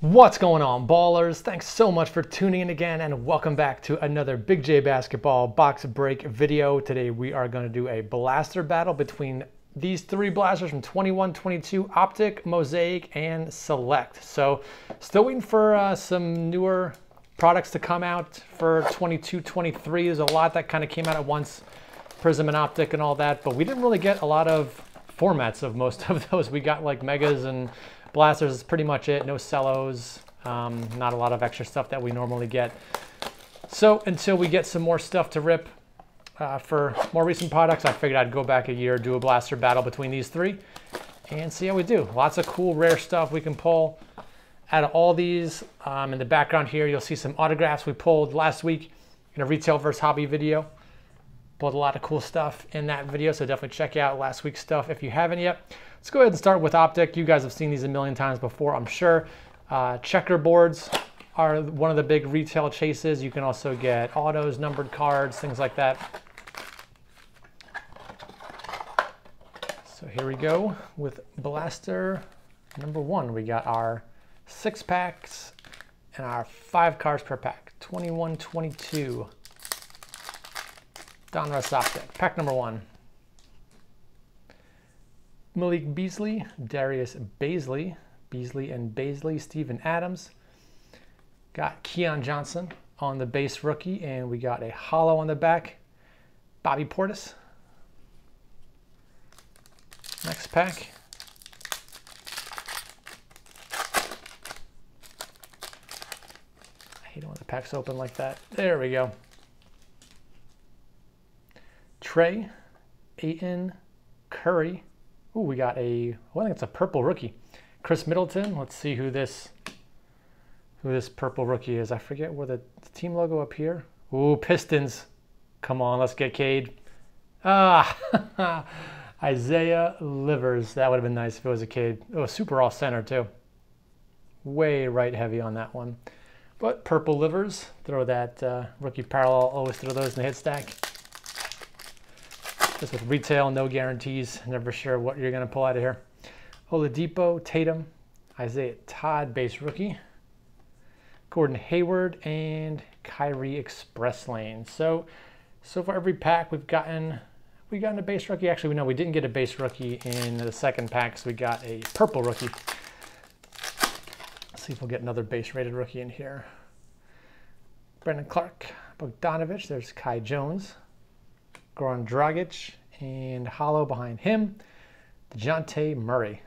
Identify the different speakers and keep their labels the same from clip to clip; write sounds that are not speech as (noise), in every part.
Speaker 1: What's going on, ballers? Thanks so much for tuning in again and welcome back to another Big J Basketball box break video. Today we are going to do a blaster battle between these three blasters from 21, 22, Optic, Mosaic, and Select. So still waiting for uh, some newer products to come out for 22, 23. There's a lot that kind of came out at once, Prism and Optic and all that, but we didn't really get a lot of formats of most (laughs) of those. We got like Megas and Blasters is pretty much it. No cellos, um, not a lot of extra stuff that we normally get. So until we get some more stuff to rip uh, for more recent products, I figured I'd go back a year, do a blaster battle between these three, and see how we do. Lots of cool, rare stuff we can pull out of all these. Um, in the background here, you'll see some autographs we pulled last week in a retail versus hobby video. Pulled a lot of cool stuff in that video, so definitely check out last week's stuff if you haven't yet. Let's go ahead and start with Optic. You guys have seen these a million times before, I'm sure. Uh, checkerboards are one of the big retail chases. You can also get autos, numbered cards, things like that. So here we go with Blaster number one. We got our six packs and our five cards per pack. 21, 22. Donruss Optic, pack number one. Malik Beasley, Darius Bazley, Beasley and Bazley, Steven Adams. Got Keon Johnson on the base rookie, and we got a holo on the back. Bobby Portis. Next pack. I hate it when the pack's open like that. There we go. Trey, Ayton, Curry, Ooh, we got a, well, I think it's a purple rookie. Khris Middleton. Let's see who this who this purple rookie is. I forget where the, the team logo up here. Ooh, Pistons. Come on, let's get Cade. Ah, (laughs) Isaiah Livers. That would have been nice if it was a Cade. Oh, super all center too. Way right heavy on that one. But purple livers, throw that uh, rookie parallel, always throw those in the hit stack. Just with retail, no guarantees, never sure what you're going to pull out of here. Oladipo, Tatum, Isaiah Todd, base rookie, Gordon Hayward, and Kyrie Express Lane. So, so far every pack we've gotten, we gotten a base rookie. Actually, we know we didn't get a base rookie in the second pack, so we got a purple rookie. Let's see if we'll get another base rated rookie in here. Brandon Clarke, Bogdanovich, there's Kai Jones, Goran Dragic, and Holo behind him, DeJounte Murray.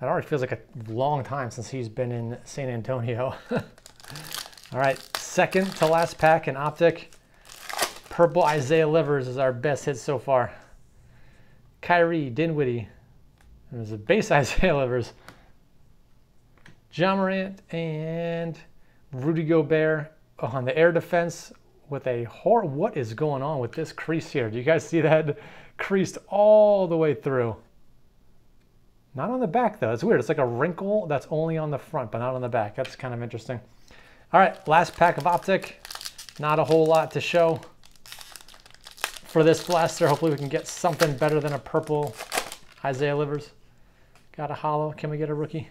Speaker 1: That already feels like a long time since he's been in San Antonio. (laughs) All right, second to last pack in Optic. Purple Isaiah Livers is our best hit so far. Kyrie Dinwiddie. There's a base (laughs) Isaiah Livers. Ja Morant and Rudy Gobert on the air defense with a. What is going on with this crease here? Do you guys see that creased all the way through? Not on the back though. It's weird. It's like a wrinkle that's only on the front, but not on the back. That's kind of interesting. All right, last pack of Optic. Not a whole lot to show for this blaster. Hopefully we can get something better than a purple Isaiah Livers. Got a holo. Can we get a rookie?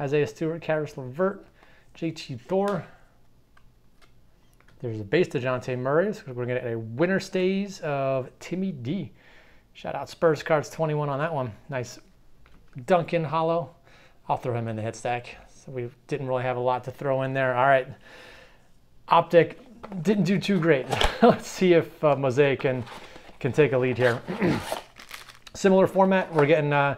Speaker 1: Isaiah Stewart, Caris LeVert, JT Thor, there's a base DeJounte Murray. So we're going to get a winner stays of Timmy D. Shout out Spurs Cards 21 on that one. Nice Duncan Holo. I'll throw him in the hit stack. So we didn't really have a lot to throw in there. All right. Optic didn't do too great. (laughs) Let's see if uh, Mosaic can, can take a lead here. (clears throat) Similar format. We're getting uh,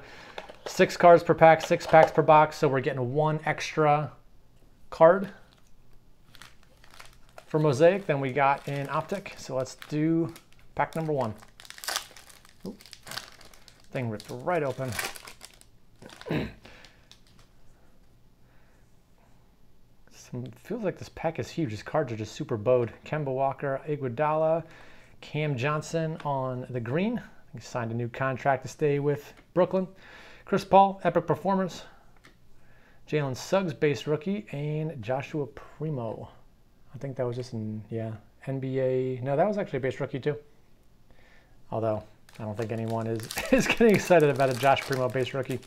Speaker 1: six cards per pack, six packs per box. So we're getting one extra card for Mosaic than we got in Optic. So let's do pack number one. Thing ripped right open. (clears throat) Some, feels like this pack is huge. These cards are just super bowed. Kemba Walker, Iguodala, Cam Johnson on the green. He signed a new contract to stay with Brooklyn. Chris Paul, Epic Performance. Jalen Suggs, base rookie, and Joshua Primo. I think that was just in, yeah, NBA. No, that was actually a base rookie too. Although, I don't think anyone is, (laughs) is getting excited about a Josh Primo base rookie.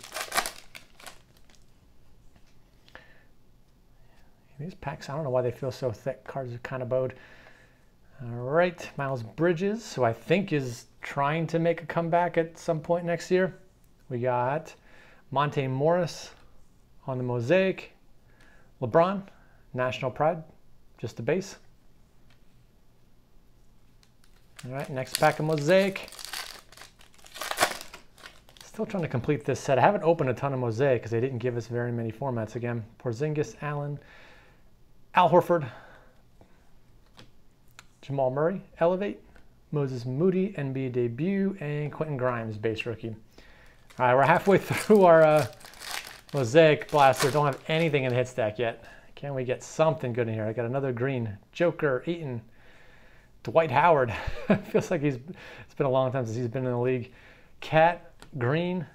Speaker 1: These packs, I don't know why they feel so thick. Cards are kind of bowed. All right, Miles Bridges, who I think is trying to make a comeback at some point next year. We got Monte Morris on the Mosaic. LeBron, National Pride, just the base. All right, next pack of Mosaic. Still trying to complete this set. I haven't opened a ton of Mosaic because they didn't give us very many formats again. Porzingis, Allen, Al Horford, Jamal Murray, Elevate, Moses Moody, NBA debut, and Quentin Grimes, base rookie. All right, we're halfway (laughs) through our uh, Mosaic Blaster. Don't have anything in the hit stack yet. Can we get something good in here? I got another green. Joker, Ayton, Dwight Howard. (laughs) Feels like he's, it's been a long time since he's been in the league. Cat, Green,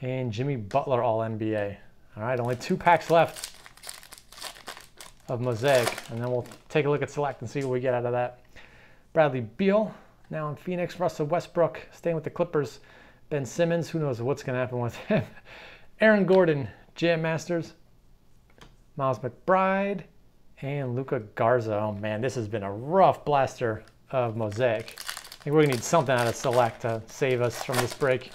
Speaker 1: and Jimmy Butler All NBA. All right, only two packs left of Mosaic, and then we'll take a look at Select and see what we get out of that. Bradley Beal, now in Phoenix. Russell Westbrook, staying with the Clippers. Ben Simmons, who knows what's going to happen with him. (laughs) Aaron Gordon, Jam Masters. Miles McBride, and Luka Garza. Oh man, this has been a rough blaster of Mosaic. I think we're gonna need something out of Select to save us from this break.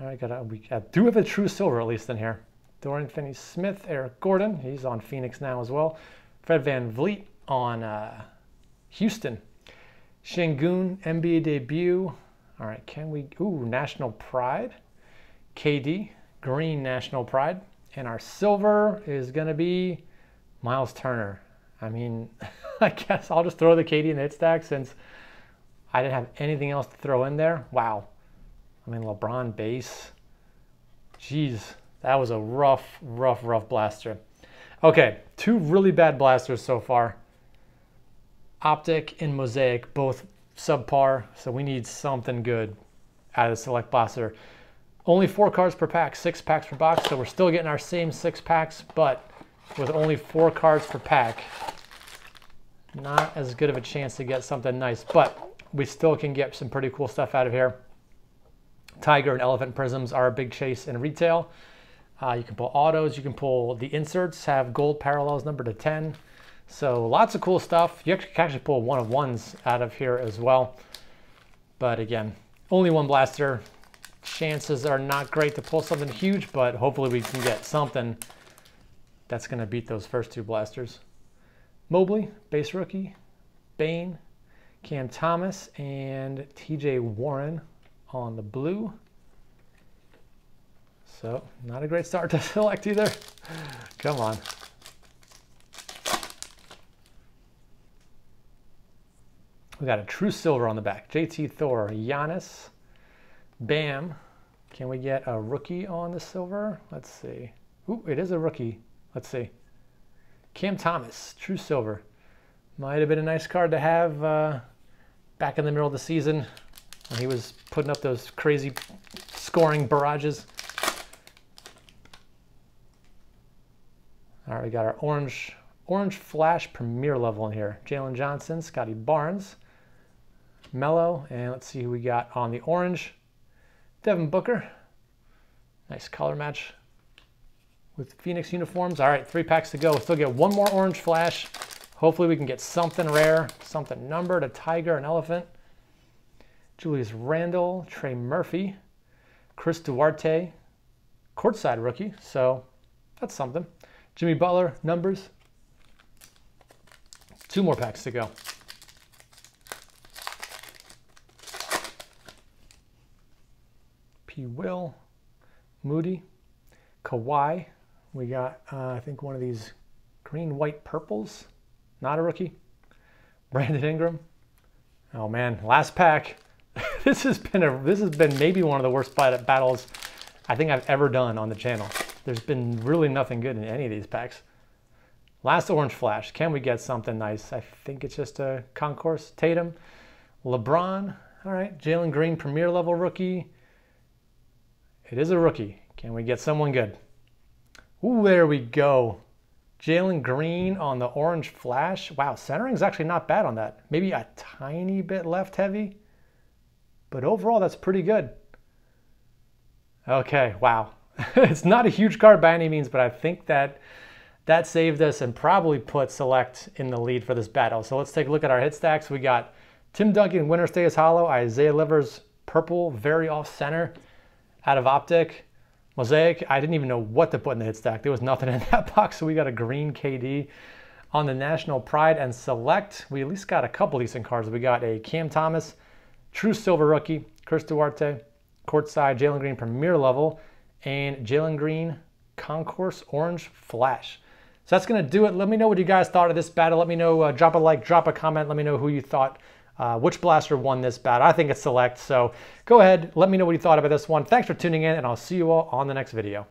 Speaker 1: All right, got a, we do have a true silver at least in here. Dorian Finney-Smith, Eric Gordon, he's on Phoenix now as well. Fred Van VanVleet on uh, Houston. Sengun, NBA debut. All right, can we, ooh, National Pride. KD, Green National Pride. And our silver is going to be Miles Turner. I mean, (laughs) I guess I'll just throw the KD in the hit stack since I didn't have anything else to throw in there. Wow. I mean, LeBron base. Jeez, that was a rough, rough, rough blaster. Okay, two really bad blasters so far. Optic and Mosaic, both subpar, so we need something good out of the Select Blaster. Only four cards per pack, six packs per box, so we're still getting our same six packs, but with only four cards per pack, not as good of a chance to get something nice, but we still can get some pretty cool stuff out of here. Tiger and Elephant Prisms are a big chase in retail. Uh, you can pull autos, you can pull the inserts, have gold parallels number to 10. So lots of cool stuff. You can actually pull one of ones out of here as well. But again, only one blaster. Chances are not great to pull something huge, but hopefully we can get something that's going to beat those first two blasters. Mobley, base rookie, Bane, Cam Thomas, and TJ Warren on the blue. So not a great start (laughs) to select either. Come on. We got a true silver on the back. JT Thor, Giannis, Bam. Can we get a rookie on the silver? Let's see. Ooh, it is a rookie. Let's see. Cam Thomas, true silver. Might have been a nice card to have uh, back in the middle of the season when he was putting up those crazy scoring barrages. All right, we got our orange orange flash premier level in here. Jalen Johnson, Scottie Barnes, Melo, and let's see who we got on the orange. Devin Booker. Nice color match with Phoenix uniforms. All right, three packs to go. We'll still get one more orange flash. Hopefully we can get something rare, something numbered, a tiger, an elephant. Julius Randle, Trey Murphy, Chris Duarte, courtside rookie. So that's something. Jimmy Butler, numbers. Two more packs to go. Will, Moody, Kawhi. We got, uh, I think, one of these green, white, purples. Not a rookie. Brandon Ingram. Oh man, last pack. (laughs) this has been a this has been maybe one of the worst battles I think I've ever done on the channel. There's been really nothing good in any of these packs. Last orange flash. Can we get something nice? I think it's just a concourse. Tatum, LeBron. All right, Jalen Green, premier level rookie. It is a rookie. Can we get someone good? Ooh, there we go. Jalen Green on the orange flash. Wow, centering is actually not bad on that. Maybe a tiny bit left heavy, but overall that's pretty good. Okay, wow. (laughs) it's not a huge card by any means, but I think that that saved us and probably put Select in the lead for this battle. So let's take a look at our hit stacks. We got Tim Duncan, Winner Stays Holo, Isaiah Livers, Purple, very off center, out of Optic, Mosaic. I didn't even know what to put in the hit stack. There was nothing (laughs) in that box, so we got a green KD. On the National Pride and Select, we at least got a couple decent cards. We got a Cam Thomas, True Silver Rookie, Chris Duarte, Courtside, Jalen Green Premier Level, and Jalen Green Concourse Orange Flash. So that's going to do it. Let me know what you guys thought of this battle. Let me know, uh, drop a like, drop a comment. Let me know who you thought, uh, which blaster won this battle. I think it's Select. So go ahead, let me know what you thought about this one. Thanks for tuning in, and I'll see you all on the next video.